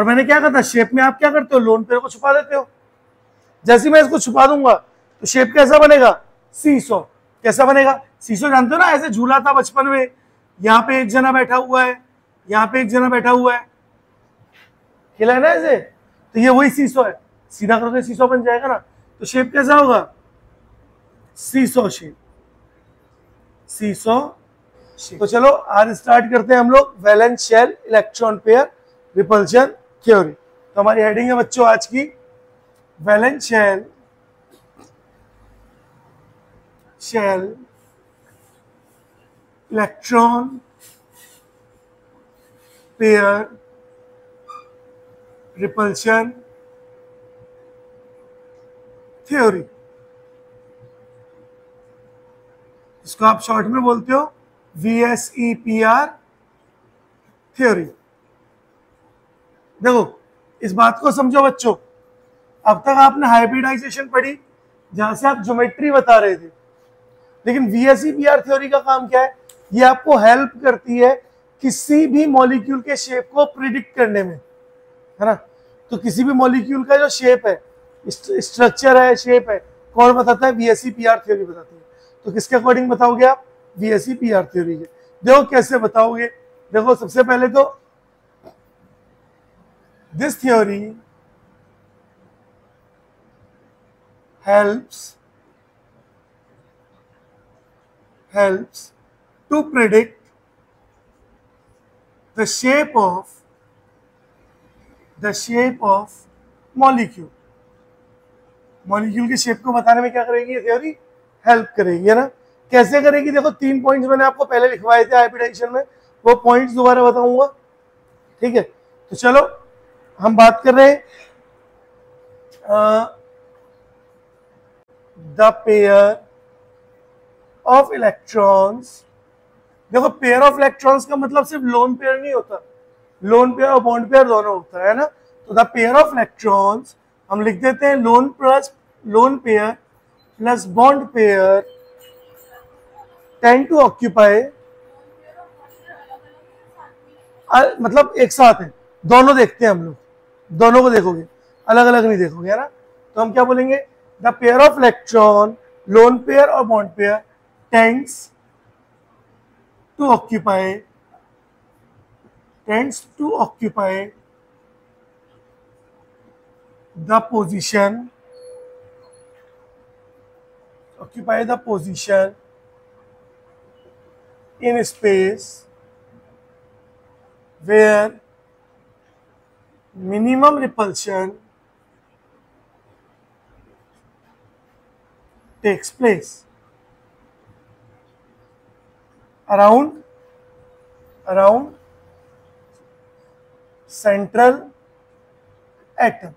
और मैंने क्या कहा था शेप में आप क्या करते हो? लोन पेयर को छुपा देते हो? जैसे मैं इसको छुपा दूँगा तो शेप कैसा बनेगा? सी कैसा बनेगा? सीसो जानते हो ना, ऐसे झूला था बचपन में? यहाँ पे एक जना बैठा हुआ है, यहाँ पे एक जना बैठा हुआ है। खेला है ना ऐसे तो ये वही सीसो है। सीधा करोगे सीसो बन जाएगा ना? तो शेप कैसा होगा? सीसो शेप सीसो तो चलो, आज स्टार्ट करते हैं हम लोग। Valence shell electron pair repulsion theory तो हमारी हेडिंग है बच्चों आज की valence shell shell electron pair repulsion theory इसको आप शॉर्ट में बोलते हो V S E P R theory देखो, इस बात को समझो बच्चों। अब तक आपने हाइब्रिडाइजेशन पढ़ी, जहाँ से आप ज्योमेट्री बता रहे थे। लेकिन V S P R theory का काम क्या है? ये आपको हेल्प करती है किसी भी मॉलिक्यूल के शेप को प्रिडिक्ट करने में, है ना? तो किसी भी मॉलिक्यूल का जो शेप है स्ट्रक्चर है शेप है, कौन बताता है? बीएससी पीआर थ्योरी बताती है। तो किसके अकॉर्डिंग बताओगे आप? बीएससी पीआर थ्योरी के। देखो कैसे बताओगे? देखो, सबसे पहले तो this theory helps helps to predict the shape of, the shape of molecule. Molecule के शेप को बताने में क्या करेगी ये थ्योरी हेल्प करेगी, है ना? कैसे करेगी? देखो, तीन पॉइंट्स मैंने आपको पहले लिखवाए थे हाइब्रिडाइजेशन में। वो पॉइंट्स दोबारा बताऊँगा। ठीक है? तो चलो हम बात कर रहे हैं द पेयर ऑफ़ इलेक्ट्रॉन्स देखो पेयर ऑफ़ इलेक्ट्रॉन्स का मतलब सिर्फ़ लोन पेयर नहीं होता। लोन पेयर और बॉन्ड पेयर दोनों होता है ना? तो द पेयर ऑफ़ इलेक्ट्रॉन्स हम लिख देते हैं lone plus lone pair plus bond pair tend to occupy मतलब एक साथ है। दोनों देखते हैं हम लोग। दोनों को देखोगे अलग अलग नहीं देखोगे, है ना? तो हम क्या बोलेंगे? The pair of electron lone pair और bond pair tends to occupy tends to occupy the position occupy the position in space where minimum repulsion takes place around around central atom.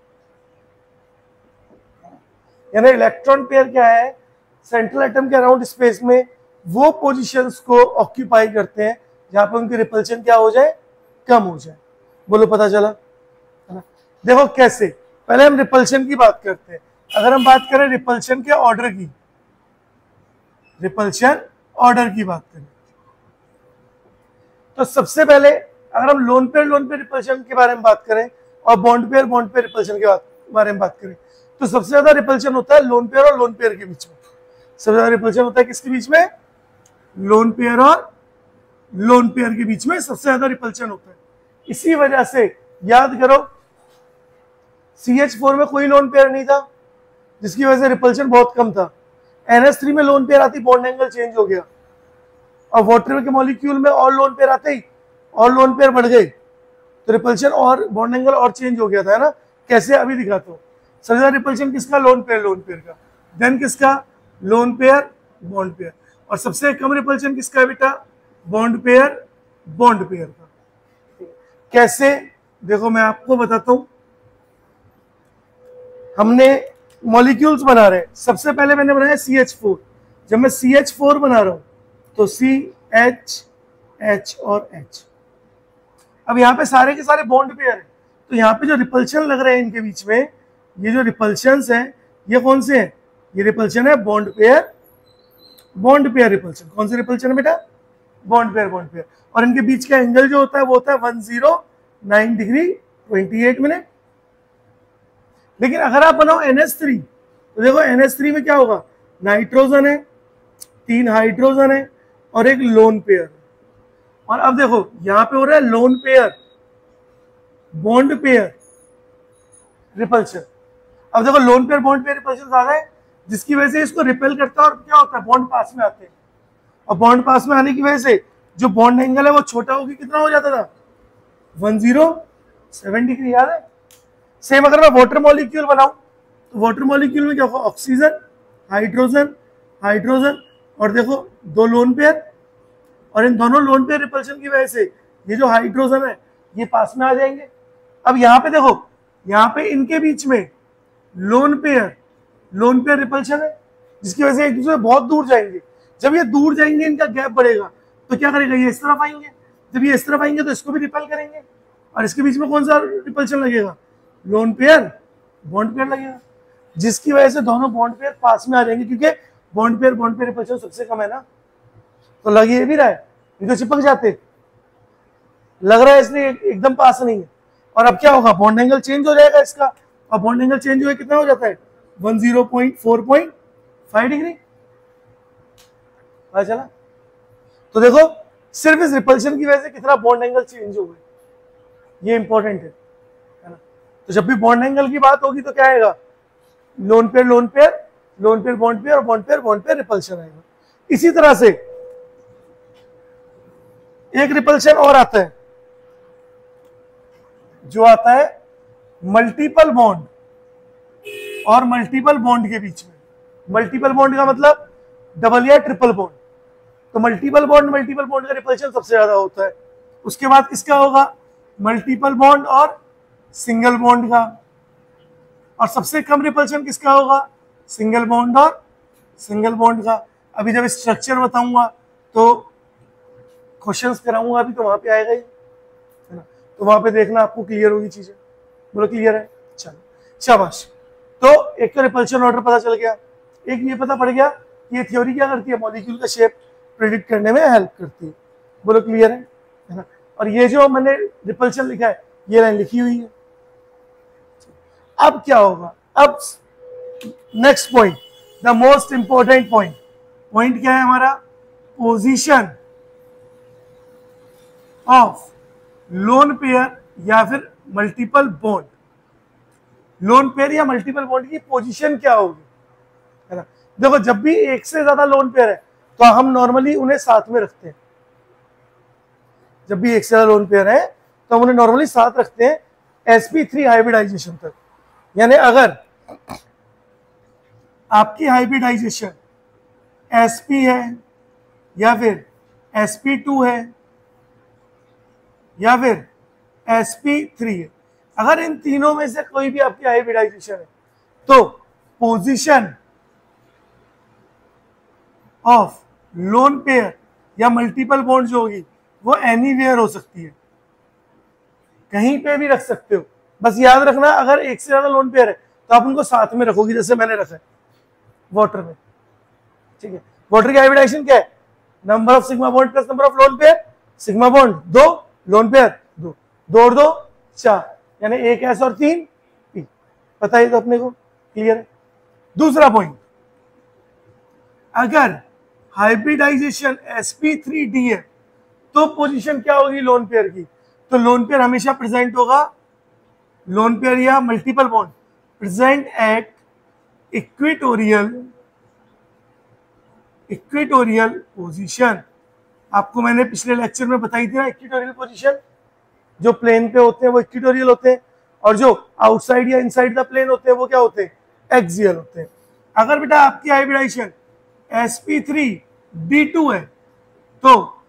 यानी इलेक्ट्रॉन पेयर क्या है? Central atom के around space में वो positions को occupy करते हैं जहाँ पर उनकी रिपल्शन क्या हो जाए? कम हो जाए। बोलो, पता चला? देखो कैसे? पहले हम रिपल्शन की बात करते हैं। अगर हम बात करें रिपल्शन के ऑर्डर की रिपल्शन ऑर्डर की बात करें। तो सबसे पहले अगर हम lone pair lone pair repulsion के बारे में बात करें और bond pair bond pair repulsion के बारे में बात करें तो सबसे ज़्यादा रिपल्शन होता है लोन पेयर और लोन पेयर के बीच में। सबसे ज़्यादा रिपल्शन होता है किसके बीच में? लोन पेयर और लोन पेयर के बीच में सबसे ज़्यादा रिपल्शन होता है। इसी वजह से याद करो सी एच फोर में कोई लोन पेयर नहीं था, जिसकी वजह से रिपल्शन बहुत कम था। एन एस थ्री में लोन पेयर आती बॉन्ड एंगल चेंज हो गया। और वाटर के मॉलिक्यूल में और लोन पेयर आते ही, और लोन पेयर बढ़ गए। तो रिपल्शन और बॉन्ड एंगल और चेंज हो गया था, है ना? कैसे? अभी दिखाता हूँ। सबसे ज़्यादा रिपल्शन किसका? लोन पेयर लोन पेयर का। देन किसका? लोन पेयर बॉन्ड पेयर और सबसे कम रिपल्शन किसका है बेटा? बॉन्ड पेयर बॉन्ड पेयर का। कैसे? देखो, मैं आपको बताता हूँ। हमने मॉलिक्यूल्स बना रहे हैं। सबसे पहले मैंने बनाया सी एच फोर जब मैं सी एच फोर बना रहा हूँ तो सी एच एच और एच अब यहाँ पे सारे के सारे बॉन्ड पेयर हैं। तो यहाँ पे जो रिपल्शन लग रहे हैं इनके बीच में, ये जो रिपल्शन है, ये कौन से हैं? ये रिपल्शन है bond pair bond pair repulsion कौन से रिपल्शन है बेटा? बॉन्ड पेयर बॉन्ड पेयर और इनके बीच का एंगल जो होता है, वो होता है one zero nine degree 28 minute लेकिन अगर आप बनाओ एन एस थ्री तो देखो NH3 में क्या होगा? नाइट्रोजन है, तीन हाइड्रोजन है और एक लोन पेयर और अब देखो, यहाँ पे हो रहा है lone pair bond pair repulsion अब देखो lone pair bond pair repulsion आ गए, जिसकी वजह से इसको रिपेल करता है और क्या होता है? बॉन्ड पास में आते हैं। और बॉन्ड पास में आने की वजह से जो बॉन्ड एंगल है, वो छोटा होगी कितना हो जाता था? वन ज़ीरो सेवन डिग्री याद है? सेम अगर मैं वाटर मॉलिक्यूल बनाऊँ तो वाटर मॉलिक्यूल में क्या होगा? ऑक्सीजन हाइड्रोजन हाइड्रोजन और देखो, दो लोन पेयर और इन दोनों लोन पेयर रिपल्शन की वजह से ये जो हाइड्रोजन है, ये पास में आ जाएँगे। अब यहाँ पे देखो, यहाँ पे इनके बीच में lone pair lone pair repulsion है, जिसकी वजह से एक दूसरे बहुत दूर जाएँगे। जब ये दूर जाएँगे, इनका गैप बढ़ेगा तो क्या करेगा? ये इस तरफ़ आएँगे। जब ये इस तरफ़ आएँगे तो इसको भी रिपेल करेंगे। और इसके बीच में कौन सा रिपल्शन लगेगा? लोन पेयर बॉन्ड पेयर लगेगा। जिसकी वजह से दोनों बॉन्ड पेयर पास में आ जाएँगे, क्योंकि bond pair bond pair repulsion सबसे कम है ना। तो लग ये भी रहा है ये तो चिपक जाते। लग रहा है इसलिए एकदम पास नहीं है। और अब क्या होगा बॉन्ड एंगल चेंज हो जाएगा इसका। और बॉन्ड एंगल चेंज हुए कितना हो जाता है? One zero point four point five degree पता चला? तो देखो, सिर्फ़ इस रिपल्शन की वजह से कितना बॉन्ड एंगल चेंज हो। गए ये इंपॉर्टेंट है। तो जब भी बॉन्ड एंगल की बात होगी तो क्या आएगा? Lone pair lone pair lone pair bond pair और bond pair bond pair repulsion आएगा। इसी तरह से एक रिपल्शन और आता है। जो आता है मल्टीपल बॉन्ड और मल्टीपल बॉन्ड के बीच में। मल्टीपल बॉन्ड का मतलब डबल या ट्रिपल बॉन्ड तो मल्टीपल बॉन्ड मल्टीपल बॉन्ड का रिपल्शन सबसे ज़्यादा होता है। उसके बाद किसका होगा? मल्टीपल बॉन्ड और सिंगल बॉन्ड का। और सबसे कम रिपल्शन किसका होगा? सिंगल बॉन्ड और सिंगल बॉन्ड का। अभी जब स्ट्रक्चर बताऊँगा तो क्वेश्चंस कराऊँगा अभी तो वहाँ पे आएगा ही। है ना? तो वहाँ पे देखना आपको क्लियर होगी चीज़ें। बोलो क्लियर है? चलो। शाबाश। तो एक तो रिपल्शन ऑर्डर पता चल गया। एक ये पता पड़ गया ये थ्योरी क्या करती है? मॉलिक्यूल का शेप प्रिडिक्ट करने में हेल्प करती है। बोलो क्लियर है? है ना? और ये जो मैंने रिपल्शन लिखा है, ये लाइन लिखी हुई है। अब क्या होगा? अब next point the most important point point क्या है हमारा? पोजीशन ऑफ़ लोन पेयर या फिर मल्टीपल बॉन्ड लोन पेयर या मल्टीपल बॉन्ड की पोजीशन क्या होगी? है ना? देखो, जब भी एक से ज़्यादा लोन पेयर है तो हम नॉर्मली उन्हें साथ में रखते हैं। जब भी एक से ज़्यादा लोन पेयर है तो हम उन्हें नॉर्मली साथ रखते हैं एसपी थ्री हाइब्रिडाइजेशन तक। यानी अगर आपकी हाइब्रिडाइजेशन sp है, या फिर sp2 है, या फिर sp3 है, अगर इन तीनों में से कोई भी आपकी हाइब्रिडाइजेशन है तो पोजीशन ऑफ़ लोन पेयर या मल्टीपल बॉन्ड जो होगी, वो एनीवेयर हो सकती है। कहीं पे भी रख सकते हो। बस याद रखना, अगर एक से ज़्यादा लोन पेयर है तो आप उनको साथ में रखोगे, जैसे मैंने रखा है। वाटर में। ठीक है। वाटर की हाइब्रिडाइजेशन क्या है? Number of sigma bond plus number of lone pair sigma bond दो लोन पेयर दो। दो और दो, चार। यानी एक एस और तीन पी पता ही तो अपने को क्लियर है? दूसरा पॉइंट अगर हाइब्रिडाइजेशन sp3d है तो पोजीशन क्या होगी लोन पेयर की? तो लोन पेयर हमेशा प्रेजेंट होगा लोन पेयर या multiple bond present at equatorial equatorial position आपको मैंने पिछले लेक्चर में बताई थी ना इक्विटोरियल पोजीशन जो प्लेन पे होते हैं, वो इक्विटोरियल होते हैं और जो आउटसाइड या इनसाइड द प्लेन होते हैं, वो क्या होते हैं? एक्सियल होते हैं। अगर बेटा आपकी हाइब्रिडाइजेशन sp3d2 है तो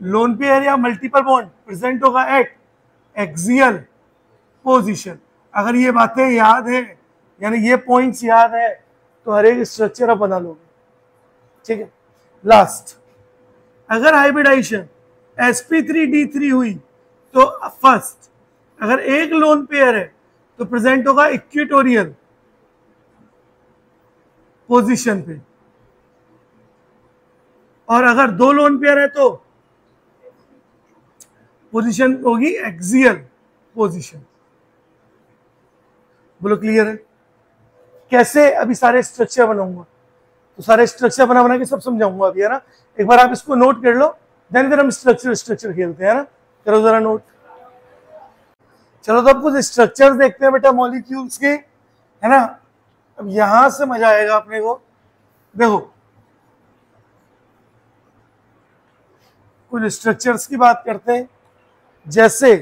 लोन पेयर या मल्टीपल बॉन्ड प्रेजेंट होगा एट एक्सियल पोजीशन अगर ये बातें याद है, यानी ये पॉइंट्स याद है तो हर एक स्ट्रक्चर आप बना लोगे। ठीक है? लास्ट अगर हाइब्रिडाइजेशन sp3d3 हुई तो फ़र्स्ट अगर एक लोन पेयर है तो प्रेजेंट होगा इक्विटोरियल पोजीशन पे। और अगर दो लोन पेयर है तो पोजीशन होगी एक्सियल पोजीशन बोलो क्लियर है? कैसे अभी सारे स्ट्रक्चर बनाऊँगा? तो सारे स्ट्रक्चर बना बना के सब समझाऊँगा अभी, है ना? एक बार आप इसको नोट कर लो देन इधर हम स्ट्रक्चर स्ट्रक्चर खेलते हैं ना? करो जरा नोट चलो तो अब कुछ स्ट्रक्चर देखते हैं बेटा मॉलिक्यूल्स के, है ना? अब यहाँ से मज़ा आएगा अपने को। देखो। कुछ स्ट्रक्चर्स की बात करते हैं। जैसे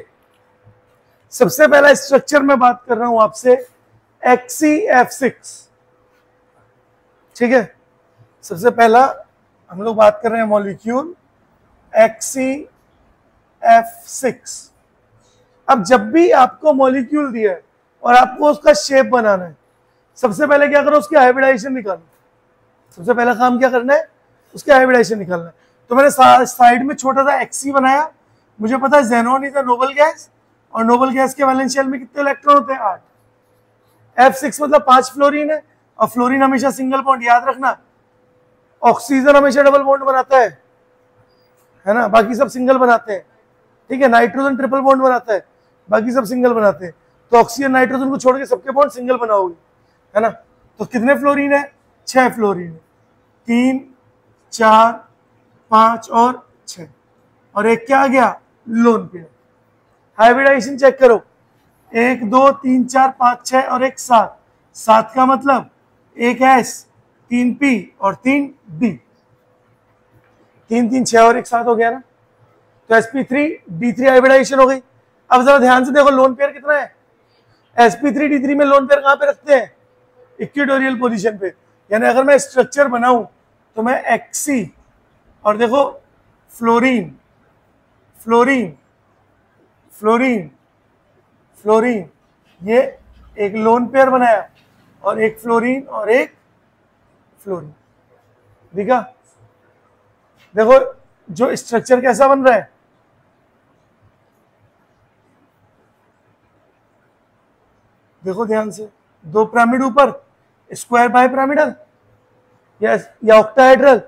सबसे पहला स्ट्रक्चर में बात कर रहा हूँ आपसे एक्सी एफ़ सिक्स ठीक है? सबसे पहला हम लोग बात कर रहे हैं मॉलिक्यूल एक्सी एफ़ सिक्स अब जब भी आपको मॉलिक्यूल दिया है और आपको उसका शेप बनाना है, सबसे पहले क्या करो, उसकी हाइब्रिडाइजेशन निकालो। सबसे पहला काम क्या करना है? उसके हाइब्रिडाइजेशन निकालना है। तो मैंने साइड में छोटा सा एक्सी बनाया। मुझे पता है xenon is a noble gas और नोबल गैस के वैलेंशियल में कितने इलेक्ट्रॉन होते हैं? आठ। एफ़ सिक्स मतलब पाँच फ्लोरीन है और फ्लोरीन हमेशा सिंगल बॉन्ड याद रखना। ऑक्सीजन हमेशा डबल बॉन्ड बनाता है। है ना? बाकी सब सिंगल बनाते हैं। ठीक है? नाइट्रोजन ट्रिपल बॉन्ड बनाता है। बाकी सब सिंगल बनाते हैं। तो ऑक्सीजन नाइट्रोजन को छोड़ के सबके बॉन्ड सिंगल बनाओगे। है ना? तो कितने फ्लोरीन है? छह फ्लोरीन तीन, चार, पाँच और छ और एक क्या आ गया? लोन पेयर हाइब्रिडाइजेशन चेक करो। एक, दो, तीन, चार, पाँच छ और एक सात। सात का मतलब एक एस तीन पी और तीन डी तीन तीन, छह और एक सात हो गया ना? तो S P three D three hybridization हो गई। अब जरा ध्यान से देखो लोन पेयर कितना है? S P three D three में लोन पेयर कहाँ पे रखते हैं? इक्विटोरियल पोजीशन पे। यानी अगर मैं स्ट्रक्चर बनाऊँ तो मैं एक्सी और देखो फ्लोरीन फ्लोरीन फ्लोरीन फ्लोरीन, ये एक लोन पेयर बनाया और एक फ्लोरीन और एक फ्लोरीन। दिखा देखो, जो स्ट्रक्चर कैसा बन रहा है? देखो ध्यान से, दो पिरामिड ऊपर स्क्वायर बाय पिरामिडल या या ऑक्टाहेड्रल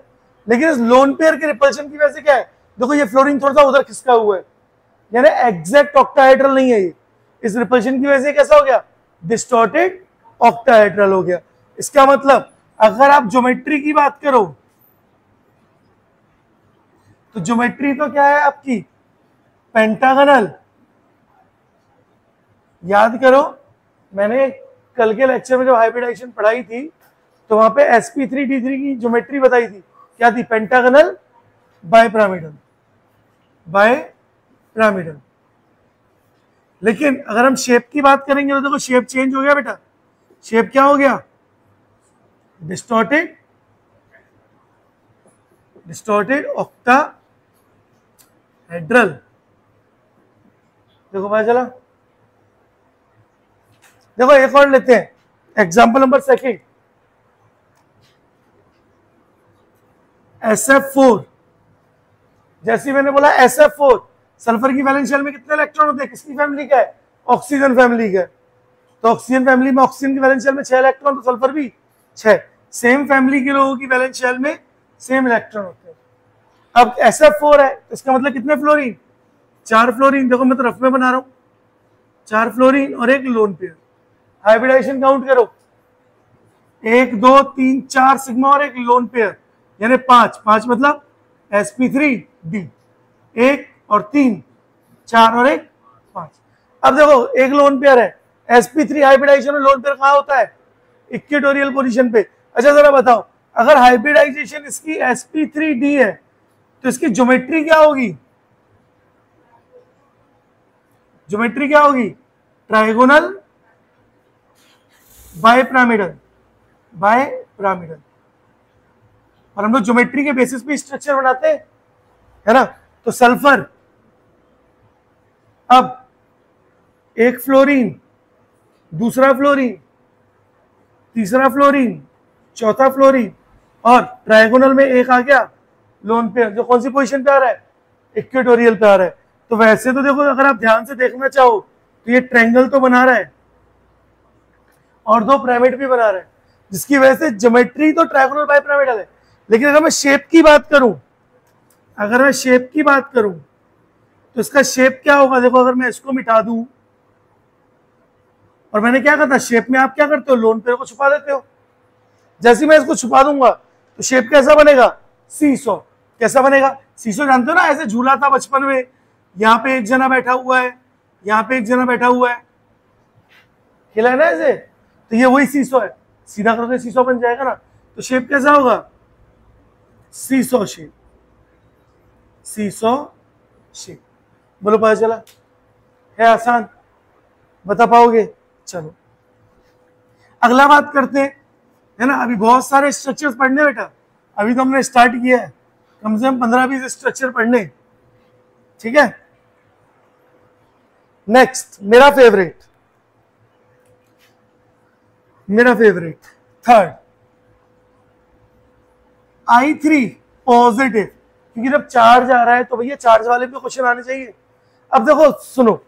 लेकिन इस लोन पेयर के रिपल्शन की वजह से क्या है? देखो, ये फ्लोरिन थोड़ा सा उधर खिसका हुआ है। यानी एग्जैक्ट ऑक्टाहेड्रल नहीं है ये। इस रिपल्शन की वजह से कैसा हो गया? डिस्टोर्टेड ऑक्टाहेड्रल हो गया। इसका मतलब अगर आप ज्योमेट्री की बात करो तो ज्योमेट्री तो क्या है आपकी? पेंटागनल याद करो, मैंने कल के लेक्चर में जब हाइब्रिडाइजेशन पढ़ाई थी तो वहाँ पे sp3d3 की ज्योमेट्री बताई थी। क्या थी? Pentagonal bi pyramidal bi pyramidal लेकिन अगर हम शेप की बात करेंगे तो देखो शेप चेंज हो गया बेटा। शेप क्या हो गया? डिस्टोर्टेड डिस्टोर्टेड ऑक्टा हेड्रल देखो पता चला? देखो एक और लेते हैं। Example number second S F four जैसे मैंने बोला एस एफ़ फोर सल्फ़र की वैलेंशियल में कितने इलेक्ट्रॉन होते हैं? किसकी फैमिली का है? ऑक्सीजन फैमिली का तो ऑक्सीजन फैमिली में ऑक्सीजन की वैलेंशियल में छह इलेक्ट्रॉन तो सल्फ़र भी छह। सेम फैमिली के लोगों की वैलेंशियल में सेम इलेक्ट्रॉन होते हैं। अब एस एफ़ फोर है तो इसका मतलब कितने फ्लोरीन चार फ्लोरीन देखो, मैं तो रफ में बना रहा हूँ। चार फ्लोरीन और एक लोन पेयर हाइब्रिडाइजेशन काउंट करो। एक, दो, तीन, चार सिग्मा और एक लोन पेयर यानी पाँच। पाँच मतलब sp3 डी एक और तीन, चार और एक, पाँच। अब देखो, एक लोन पेयर है। एसपी थ्री हाइब्रिडाइजेशन में लोन पेयर कहा होता है? इक्वेटोरियल पोजिशन पे। अच्छा जरा बताओ, अगर हाइब्रिडाइजेशन इसकी एसपी थ्री डी है तो इसकी ज्योमेट्री क्या होगी? ज्योमेट्री क्या होगी? Trigonal bi pyramidal bi pyramidal और हम लोग ज्योमेट्री के बेसिस पे स्ट्रक्चर बनाते हैं, है ना? तो सल्फ़र अब एक फ्लोरीन, दूसरा फ्लोरीन, तीसरा फ्लोरीन, चौथा फ्लोरीन और ट्रायगोनल में एक आ गया लोन पे जो कौन सी पोजीशन पे आ रहा है? इक्वेटोरियल पे आ रहा है। तो वैसे तो देखो, अगर आप ध्यान से देखना चाहो तो ये ट्रायंगल तो बना रहा है और दो पिरामिड भी बना रहा है, जिसकी वजह से ज्योमेट्री तो ट्रायगोनल बाय पिरामिडल है। लेकिन अगर मैं शेप की बात करूँ, अगर मैं शेप की बात करूँ तो इसका शेप क्या होगा? देखो, अगर मैं इसको मिटा दूँ, और मैंने क्या करता शेप में आप क्या करते हो? लोन पेयर को छुपा देते हो। जैसे मैं इसको छुपा दूँगा तो शेप कैसा बनेगा? सीसो कैसा बनेगा? सीसो जानते हो ना, ऐसे झूला था बचपन में। यहाँ पे एक जना बैठा हुआ है, यहाँ पे एक जना बैठा हुआ है। खेला है ना ऐसे तो ये वही सीसो है। सीधा करोगे सीसो बन जाएगा ना। तो शेप कैसा होगा? सीसो शेप सीसो शेप बोलो, पता चला? है आसान, बता पाओगे? चलो। अगला बात करते हैं, है ना? अभी बहुत सारे स्ट्रक्चर पढ़ने बेटा। अभी तो हमने स्टार्ट किया है। कम से कम पंद्रह बीस स्ट्रक्चर पढ़ने ठीक है? नेक्स्ट मेरा फेवरेट मेरा favourite third I three positive क्योंकि जब चार्ज आ रहा है तो भैया चार्ज वाले पे क्वेश्चन आने चाहिए। अब देखो, सुनो,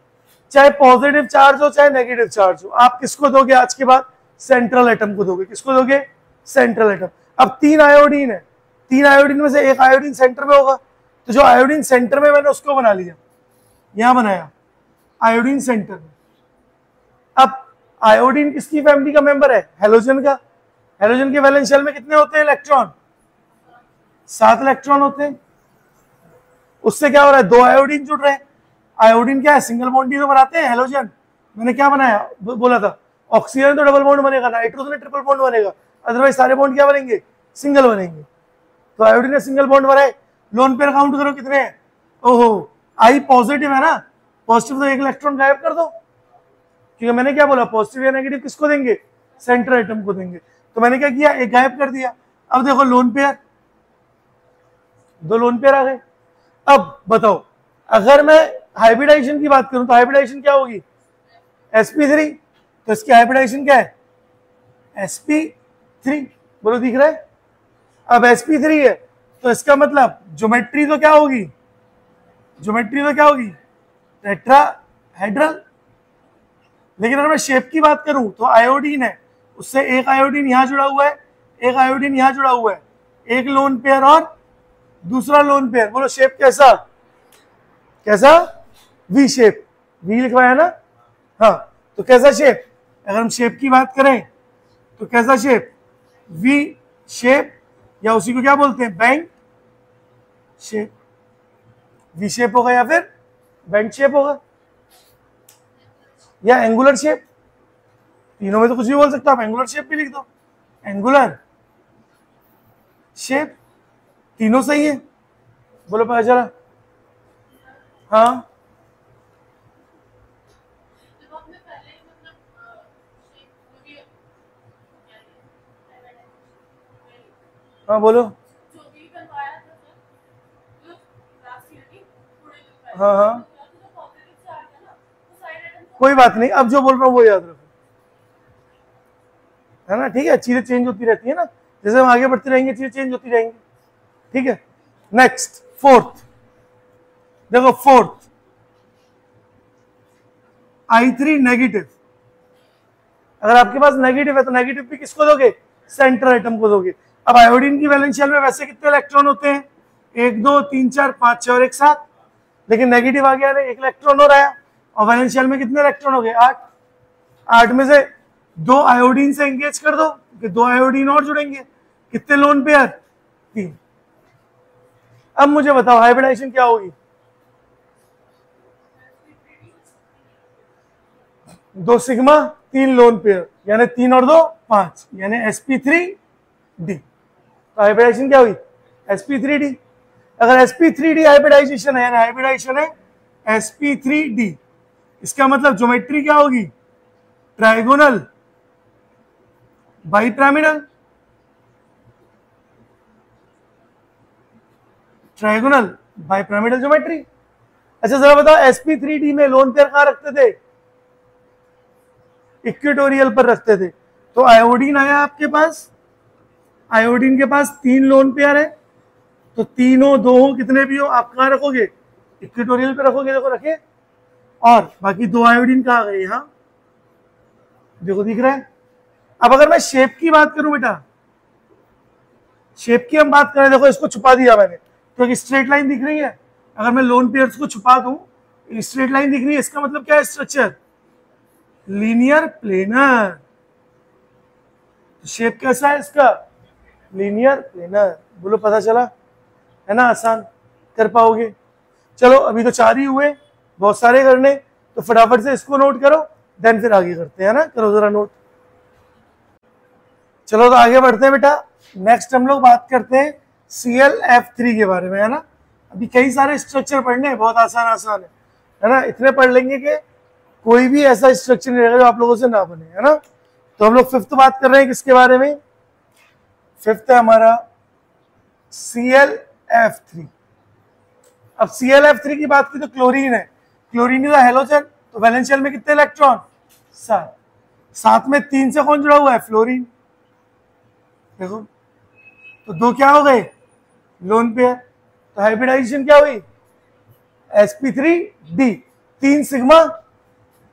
चाहे पॉजिटिव चार्ज हो, चाहे नेगेटिव चार्ज हो, आप किसको दोगे आज के बाद? सेंट्रल एटम को दोगे। किसको दोगे? सेंट्रल एटम अब तीन आयोडीन है। तीन आयोडीन में से एक आयोडीन सेंटर में होगा। तो जो आयोडीन सेंटर में मैंने उसको बना लिया। यहाँ बनाया। आयोडीन सेंटर में। अब आयोडीन किसकी फैमिली का मेंबर है? हेलोजन का। हेलोजन के वैलेंस शेल में कितने होते हैं? इलेक्ट्रॉन सात इलेक्ट्रॉन होते हैं। उससे क्या हो रहा है? दो आयोडीन जुड़ रहे हैं। आयोडीन क्या है? सिंगल बॉन्ड तो बनाते हैं हेलोजन मैंने क्या बनाया? बोला था ऑक्सीजन तो डबल बॉन्ड बनेगा नाइट्रोजन ट्रिपल बॉन्ड बनेगा अदरवाइज़ सारे बॉन्ड क्या बनेंगे? सिंगल बनेंगे। तो आयोडीन ने सिंगल बॉन्ड बनाए। लोन पेयर काउंट करो कितने हैं? ओहो आई पॉजिटिव है ना? पॉजिटिव तो एक इलेक्ट्रॉन गायब कर दो। क्योंकि मैंने क्या बोला पॉजिटिव या नेगेटिव किसको देंगे? सेंटर आइटम को देंगे। तो मैंने क्या किया? एक गायब कर दिया। अब देखो लोन पेयर दो लोन पेयर आ गए। अब बताओ, अगर मैं हाइब्रिडाइजेशन की बात करूँ तो हाइब्रिडाइजेशन क्या होगी? Sp3 तो इसकी हाइब्रिडाइजेशन क्या है? Sp3 बोलो, दिख रहा है? अब sp3 है तो इसका मतलब ज्योमेट्री तो क्या होगी? ज्योमेट्री तो क्या होगी? टेट्राहेड्रल। लेकिन अगर मैं शेप की बात करूँ तो आयोडीन है, उससे एक आयोडीन यहाँ जुड़ा हुआ है, एक आयोडीन यहाँ जुड़ा हुआ है। एक लोन पेयर और दूसरा लोन पेयर बोलो शेप कैसा? कैसा? वी शेप वी लिखवाया ना? हाँ तो कैसा शेप अगर हम शेप की बात करें तो कैसा शेप वी शेप या उसी को क्या बोलते हैं? बैंक शेप वी शेप होगा या फिर बैंक शेप होगा? या एंगुलर शेप तीनों में तो कुछ भी बोल सकता आप। एंगुलर शेप भी लिख दो। एंगुलर शेप तीनों सही है? बोलो पता चला हाँ? हाँ बोलो। हाँ हाँ। कोई बात नहीं, अब जो बोल रहा हूँ वो याद रखो। है ना, ठीक है? चीज़ें चेंज होती रहती है ना। जैसे हम आगे बढ़ते रहेंगे, चीज़ें चेंज होती रहेंगी। ठीक है? नेक्स्ट फोर्थ देखो फोर्थ आई थ्री नेगेटिव अगर आपके पास नेगेटिव है तो नेगेटिव भी किसको दोगे? सेंटर आइटम को दोगे। अब आयोडीन की वैलेंशियल में वैसे कितने इलेक्ट्रॉन होते हैं? एक, दो, तीन, चार, पाँच, छह और एक साथ लेकिन नेगेटिव आ गया, एक इलेक्ट्रॉन और आया। और वैलेंशियल में कितने इलेक्ट्रॉन हो गए? आठ। आठ में से दो आयोडीन से एंगेज कर दो कि दो आयोडीन और जुड़ेंगे। कितने लोन पेयर तीन। अब मुझे बताओ हाइब्रिडाइजेशन क्या होगी? दो सिग्मा तीन लोन पेयर यानी तीन और दो, पाँच। यानी एसपी थ्री डी तो हाइब्रिडाइजेशन क्या हुई? Sp3d अगर sp3d हाइब्रिडाइजेशन है हाइब्रिडाइजेशन है sp3d इसका मतलब ज्योमेट्री क्या होगी? Trigonal bipyramidal trigonal bipyramidal geometry अच्छा जरा बताओ sp3d में लोन पेयर कहाँ रखते थे? इक्वेटोरियल पर रखते थे। तो आयोडीन आया आपके पास। आयोडीन के पास तीन लोन पेयर है तो तीनों दो हो कितने भी हो, आप कहा रखोगे? इक्वेटोरियल पे रखोगे, देखो रखे और बाकी दो आयोडीन कहा गए यहाँ? देखो, दिख रहा है। अब अगर मैं शेप की बात करूँ बेटा, शेप की हम बात करें, देखो, इसको छुपा दिया मैंने तो एक स्ट्रेट लाइन दिख रही है। अगर मैं लोन पेयर्स को छुपा दूँ, स्ट्रेट लाइन दिख रही है, इसका मतलब क्या है स्ट्रक्चर? Linear planar. शेप कैसा है इसका? लीनियर प्लेनर बोलो, पता चला? है ना, आसान? कर पाओगे? चलो, अभी तो चार ही हुए, बहुत सारे करने तो फटाफट से इसको नोट करो देन फिर आगे करते हैं ना? करो जरा नोट चलो तो आगे बढ़ते हैं बेटा। नेक्स्ट हम लोग बात करते हैं सी एल एफ़ थ्री के बारे में, है ना? अभी कई सारे स्ट्रक्चर पढ़ने हैं, बहुत आसान आसान है। है ना? इतने पढ़ लेंगे कि कोई भी ऐसा स्ट्रक्चर नहीं रहेगा जो आप लोगों से ना बने, है ना? तो हम लोग फिफ्थ बात कर रहे हैं किसके बारे में? फिफ्थ है हमारा सी एल एफ़ थ्री अब सी एल एफ़ थ्री की बात की तो क्लोरीन है। क्लोरीन इज़ हेलोजन तो वैलेंशियल में कितने इलेक्ट्रॉन सात। साथ में तीन से कौन जुड़ा हुआ है? फ्लोरीन देखो तो दो क्या हो गए? लोन पेयर तो हाइब्रिडाइजेशन क्या हुई? एसपी थ्री डी तीन सिग्मा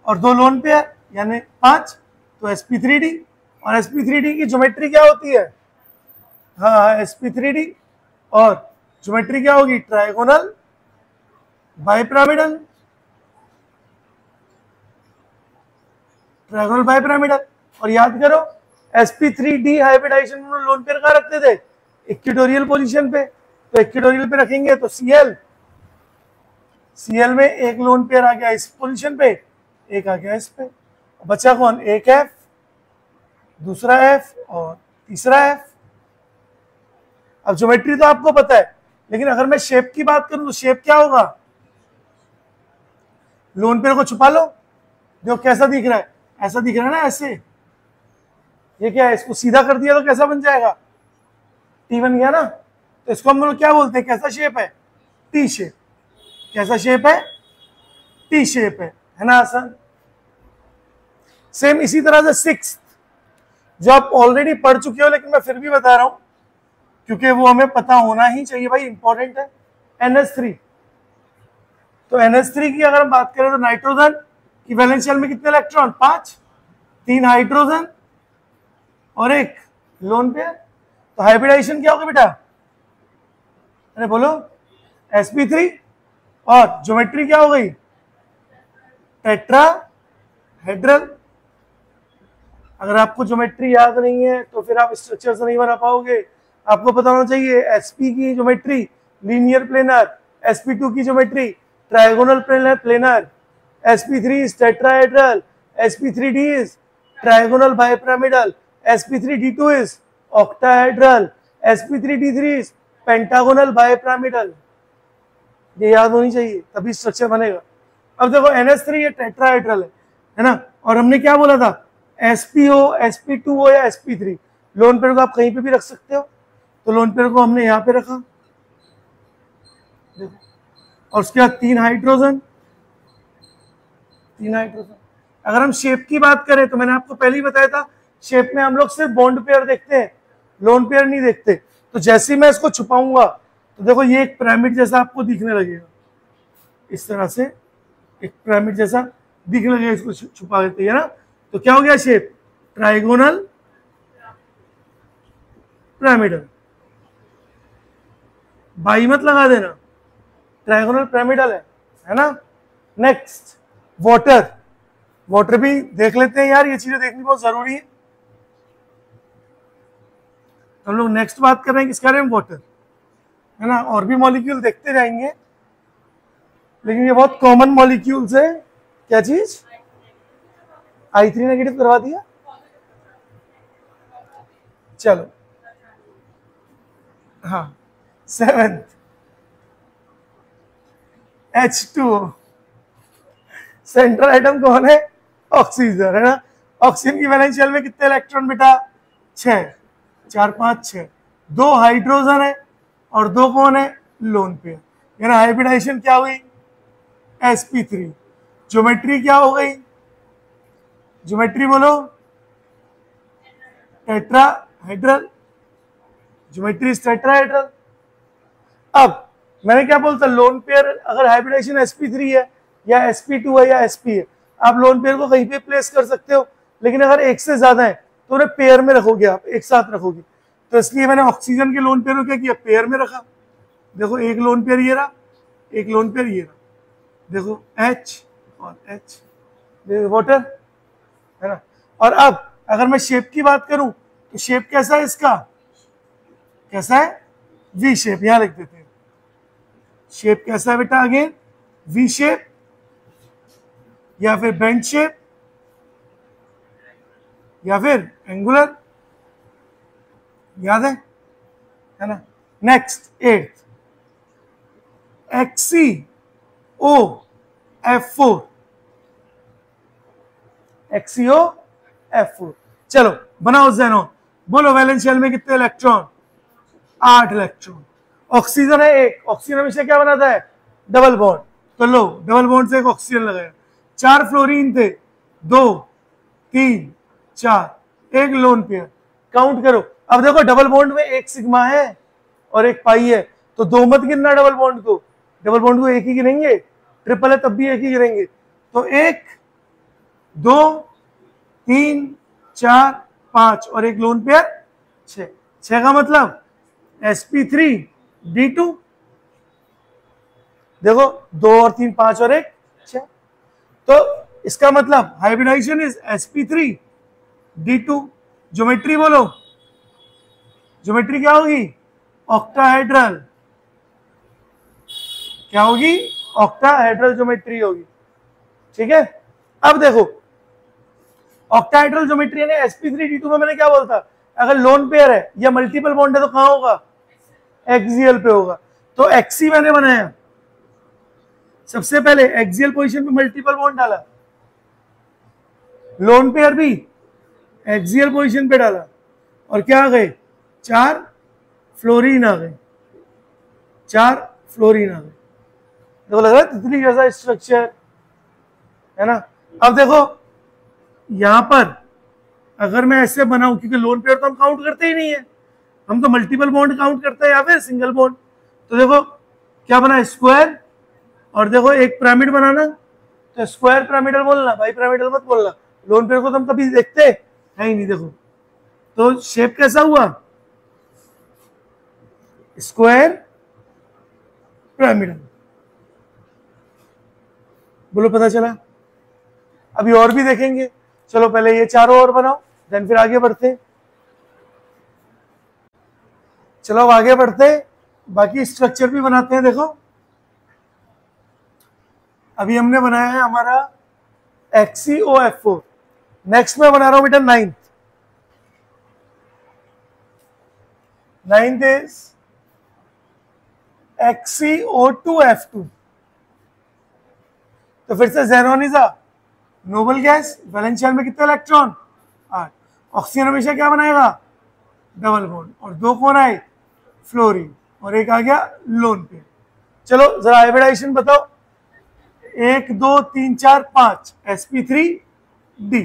और दो लोन पेयर यानी पाँच। तो एसपी थ्री डी और एसपी थ्री डी की ज्योमेट्री क्या होती है? हाँ एस पी थ्री डी और ज्योमेट्री क्या होगी? ट्राइगोनल बाइपिरामिडल ट्राइगोनल बाइपिरामिडल और याद करो sp3d हाइब्रिडाइजेशन में लोन पेयर कहाँ रखते थे? इक्विटोरियल पोजीशन पे। तो इक्विटोरियल पे रखेंगे तो सीएल सीएल में एक लोन पेयर आ गया इस पोजीशन पे, एक आ गया इस पे। बचा कौन? एक एफ़ दूसरा एफ़ और तीसरा एफ़ अब ज्योमेट्री तो आपको पता है, लेकिन अगर मैं शेप की बात करूँ तो शेप क्या होगा? लोन पेयर को छुपा लो। देखो कैसा दिख रहा है। ऐसा दिख रहा है ना ऐसे। ये क्या है? इसको सीधा कर दिया तो कैसा बन जाएगा? टी बन गया ना? तो इसको हम लोग क्या बोलते हैं? कैसा शेप है? टी शेप कैसा शेप है? टी शेप है। है ना, आसान? सेम इसी तरह से सिक्स जो आप ऑलरेडी पढ़ चुके हो, लेकिन मैं फिर भी बता रहा हूँ। क्योंकि वो हमें पता होना ही चाहिए भाई इंपॉर्टेंट है। NH3 तो NH3 की अगर हम बात करें तो नाइट्रोजन की वैलेंशियल में कितने इलेक्ट्रॉन पाँच। तीन हाइड्रोजन और एक लोन पेयर तो हाइब्रिडाइजेशन क्या होगा बेटा? अरे बोलो। Sp3 और ज्योमेट्री क्या हो गई? टेट्रा हेड्रल अगर आपको ज्योमेट्री याद नहीं है तो फिर आप स्ट्रक्चर नहीं बना पाओगे। आपको पता होना चाहिए एसपी की geometry linear planar SP two की geometry trigonal planar planar sp3 is tetrahedral sp3d is trigonal bipyramidal sp3d2 is octahedral sp3d3 is pentagonal bipyramidal ये याद होनी चाहिए, तभी स्ट्रक्चर बनेगा। अब देखो NH3 ये टेट्राहेड्रल है है ना? और हमने क्या बोला था? एसपी हो एसपी टू हो या sp3 लोन पेयर को आप कहीं पे भी रख सकते हो। तो लोन पेयर को हमने यहाँ पे रखा। देखो, और उसके बाद तीन हाइड्रोजन तीन हाइड्रोजन अगर हम शेप की बात करें तो मैंने आपको पहले ही बताया था शेप में हम लोग सिर्फ़ बॉन्ड पेयर देखते हैं लोन पेयर नहीं देखते। तो जैसे ही मैं इसको छुपाऊँगा तो देखो ये एक पिरामिड जैसा आपको दिखने लगेगा। इस तरह से एक पिरामिड जैसा दिखने लगेगा, इसको छुपा देते है ना? तो क्या हो गया शेप ट्राइगोनल पिरामिडल बाई मत लगा देना। ट्राइगोनल पिरामिडल है है ना? नेक्स्ट वाटर वाटर भी देख लेते हैं यार, ये चीज़ें देखनी बहुत ज़रूरी है। हम लोग नेक्स्ट बात कर रहे हैं किसका रहे वाटर है ना? और भी मॉलिक्यूल देखते जाएँगे लेकिन ये बहुत कॉमन मॉलिक्यूल्स है। क्या चीज़? आई थ्री नेगेटिव करवा दिया। चलो। हाँ। एच टू सेंट्रल आइटम कौन है? ऑक्सीजन है ना? ऑक्सीजन की वैलेंशियल में कितने इलेक्ट्रॉन बेटा? छ चार, पाँच, छह। दो हाइड्रोजन है और दो कौन है? लोन पेयर यानी हाइब्रिडाइजेशन क्या हुई? Sp3 ज्योमेट्री क्या हो गई? ज्योमेट्री बोलो। टेट्राहेड्रल ज्योमेट्री इज़ टेट्राहेड्रल अब, मैंने क्या बोलता लोन पेयर अगर हाइब्रिडाइजेशन sp3 है, या sp2 है, या sp है, आप लोन पेयर को कहीं पे प्लेस कर सकते हो, लेकिन अगर एक से ज़्यादा है तो उन्हें पेयर में रखोगे आप, एक साथ रखोगे। तो इसलिए मैंने ऑक्सीजन के लोन पेयर को क्या किया पेयर में रखा। देखो, एक लोन पेयर ये रहा, एक लोन पेयर ये रहा। देखो एच और एच वाटर है ना? और अब, अगर मैं शेप की बात करूँ तो शेप कैसा है इसका? कैसा है? वी शेप यहाँ लिख देते हैं। शेप कैसा है बेटा आगे? वी शेप या फिर बेंच शेप या फिर एंगुलर याद है? है ना? Next at Xe O F four Xe O F four चलो, बनाओ जेनो बोलो वैलेंस शेल में कितने इलेक्ट्रॉन आठ इलेक्ट्रॉन ऑक्सीजन है एक। ऑक्सीजन हमेशा क्या बनाता है? डबल बॉन्ड तो लो डबल बॉन्ड से एक ऑक्सीजन लगाया। चार फ्लोरीन थे। दो, तीन, चार, एक लोन पेयर काउंट करो। अब देखो डबल बॉन्ड में एक सिग्मा है और एक पाई है। तो दो मत गिनना डबल बॉन्ड को। डबल बॉन्ड को एक ही गिनेंगे। ट्रिपल है, तब भी एक ही गिनेंगे। तो एक, दो, तीन, चार, पाँच और एक लोन पेयर छ का मतलब sp3 d2 देखो, दो और तीन, पाँच और एक छ तो इसका मतलब hybridization is sp3 d2 geometry बोलो। ज्योमेट्री क्या होगी? ऑक्टाहेड्रल क्या होगी? ऑक्टाहेड्रल ज्योमेट्री होगी। ठीक है? अब देखो ऑक्टाहेड्रल ज्योमेट्री यानी sp3d2 में मैंने क्या बोलता? अगर लोन पेयर है या मल्टीपल बॉन्ड है तो कहाँ होगा? एक्सियल पे होगा। तो एक्सी मैंने बनाया। सबसे पहले एक्सियल पोजीशन पे मल्टीपल बॉन्ड डाला। लोन पेयर भी एक्सियल पोजीशन पे डाला। और क्या आ गए? चार फ्लोरीन आ गए। चार फ्लोरीन आ गए। देखो, लग रहा है तितली जैसा स्ट्रक्चर है ना? अब देखो, यहाँ पर अगर मैं ऐसे बनाऊँ, क्योंकि लोन पेयर तो हम काउंट करते ही नहीं है। हम तो मल्टीपल बॉन्ड काउंट करते हैं या फिर सिंगल बॉन्ड तो देखो, क्या बना स्क्वायर और देखो, एक पिरामिड बनाना। तो स्क्वायर पिरामिडल बोलना भाई पिरामिडल मत बोलना। लोन पेयर को तो हम कभी देखते है ही नहीं, देखो। तो शेप कैसा हुआ? स्क्वायर पिरामिडल बोलो, पता चला? अभी और भी देखेंगे। चलो, पहले ये चारों और बनाओ देन फिर आगे बढ़ते चलो आगे बढ़ते बाकी स्ट्रक्चर भी बनाते हैं, देखो। अभी हमने बनाया है हमारा Xe O F four next में बना रहा हूँ बेटा ninth ninth is Xe O two F two तो फिर से जेरोनिजा नोबल गैस वैलेंशियल में कितने इलेक्ट्रॉन आठ। ऑक्सीजन हमेशा क्या बनाएगा? डबल बॉन्ड और दो कौन आए। फ्लोरीन और एक आ गया लोन पे। चलो, जरा हाइब्रिडाइजेशन बताओ। एक, दो, तीन, चार, पाँच एसपी थ्री डी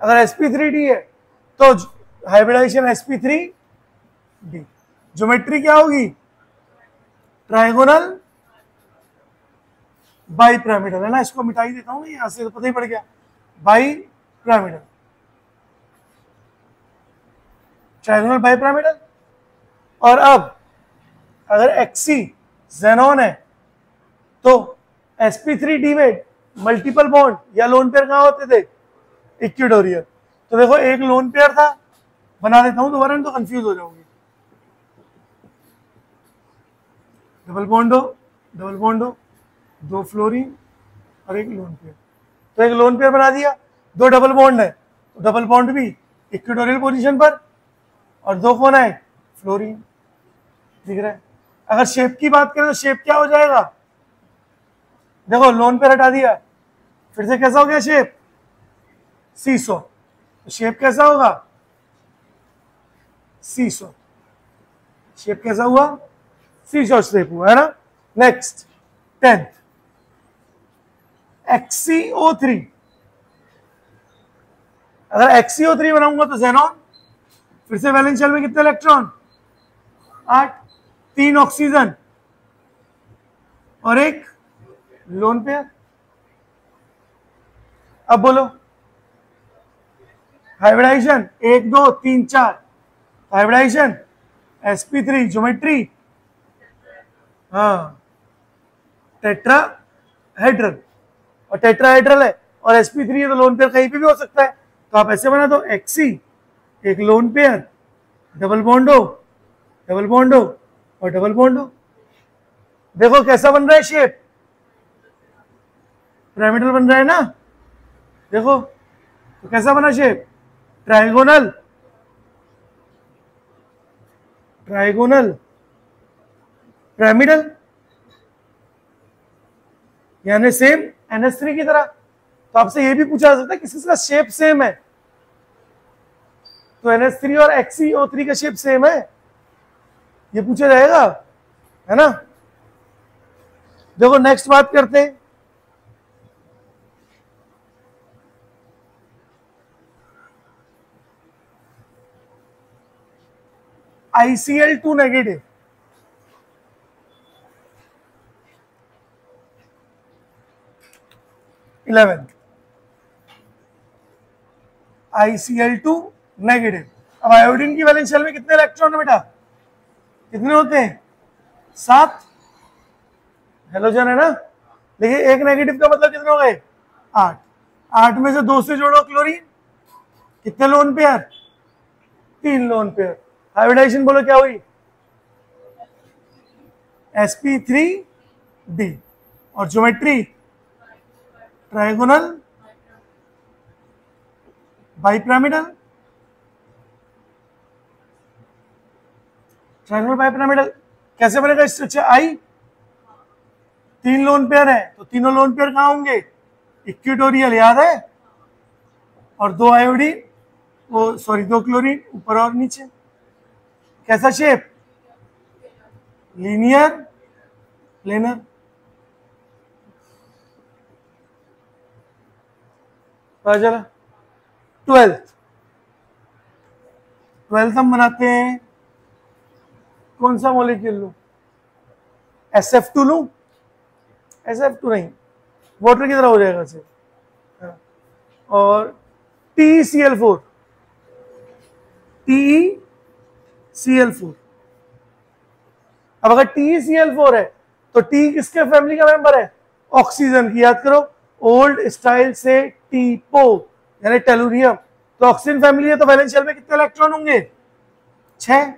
अगर एसपी थ्री डी है तो hybridization SP three D geometry क्या होगी? ट्राइगोनल बाई पिरामिडल है ना? इसको मिटाई देता हूँ यहाँ से तो पता ही पड़ गया। Bi pyramidal trigonal bi pyramidal और अब अगर एक्सी जेनॉन है तो एस पी थ्री डी में मल्टीपल बॉन्ड या लोन पेयर कहाँ होते थे? इक्विटोरियल तो देखो, एक लोन पेयर था, बना देता हूँ दोबारा तो कंफ्यूज हो जाओगे डबल बॉन्ड हो डबल बॉन्ड हो, दो फ्लोरीन और एक लोन पेयर तो एक लोन पेयर बना दिया, दो डबल बॉन्ड है तो डबल बॉन्ड भी इक्विटोरियल पोजीशन पर, और दो कौन है फ्लोरीन दिख रहा है। अगर शेप की बात करें तो शेप क्या हो जाएगा? देखो लोन पे हटा दिया फिर से कैसा हो गया शेप सीसो तो शेप कैसा होगा? सीसो शेप कैसा हुआ? सीसो शेप हुआ, है ना? नेक्स्ट टेंथ एक्सीओ थ्री अगर एक्सीओ थ्री बनाऊँगा तो जेनॉन फिर से वैलेंस शेल में कितने इलेक्ट्रॉन आठ, तीन ऑक्सीजन और एक लोन पेयर अब बोलो। हाइब्रिडाइजेशन एक, दो, तीन, चार। हाइब्रिडाइजेशन एसपी थ्री ज्योमेट्री हाँ। टेट्रा हेड्रल और टेट्रा हेड्रल है। और एसपी थ्री है तो लोन पेयर कहीं पे भी हो सकता है। तो आप ऐसे बना दो एक्सी एक lone pair double bond double bond और डबल बॉन्ड देखो कैसा बन रहा है शेप पिरामिडल बन रहा है ना? देखो तो कैसा बना शेप ट्राइगोनल ट्राइगोनल पिरामिडल यानी सेम NH3 की तरह। तो आपसे ये भी पूछा जा सकता है किसी का शेप सेम है? तो NH3 और XeO3 का शेप सेम है। ये पूछा जाएगा, है ना? देखो नेक्स्ट बात करते हैं। ICl two negative eleven ICl two negative अब आयोडीन की वैलेंस शेल में कितने इलेक्ट्रॉन है बेटा? कितने होते हैं? सात? हेलोजन है ना? देखिए, एक नेगेटिव का मतलब कितने हो गए? आठ। आठ में से दो से जोड़ो क्लोरीन कितने लोन पेयर तीन लोन पेयर हाइब्रिडाइजेशन बोलो, क्या हुई? Sp3d और geometry trigonal bipyramidal trigonal bipyramidal कैसे बनेगा स्ट्रक्चर? आई। तीन लोन पेयर है तो तीनों लोन पेयर कहाँ होंगे? इक्विटोरियल, याद है? और दो आयोडीन वो सॉरी दो क्लोरीन ऊपर और नीचे। कैसा shape linear planar twelfth twelfth हम बनाते हैं कौन सा मॉलिक्यूल लू? एस एफ़ टू लू? एस एफ़ टू नहीं। वाटर की तरह हो जाएगा सिर्फ़ और T C L four T C L four अब अगर टी सी एल फोर है तो टी किसके फैमिली का मेंबर है? ऑक्सीजन की याद करो। ओल्ड स्टाइल से टीपो यानी टेलुरियम तो ऑक्सीजन फैमिली है तो वैलेंस शेल में कितने इलेक्ट्रॉन होंगे? छह।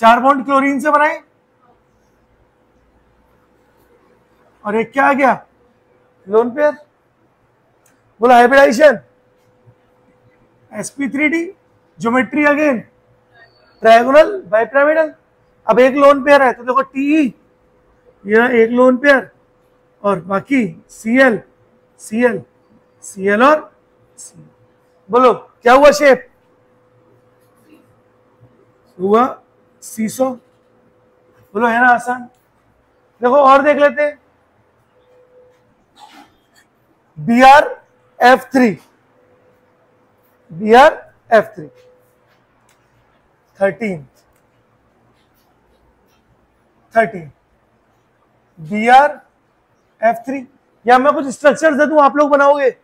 चार बॉन्ड क्लोरीन से बनाए। और एक क्या आ गया? Lone pair. बोला hybridization sp3d geometry again trigonal bipyramidal अब एक लोन पेयर है तो देखो टी ये एक लोन पेयर। और बाकी Cl Cl Cl और Cl बोलो, क्या हुआ शेप हुआ सीसो। बोलो, है ना, आसान? देखो, और देख लेते। B R F three B R F three thirteen thirteen B R F three या मैं कुछ स्ट्रक्चर दे दूँ, आप लोग बनाओगे?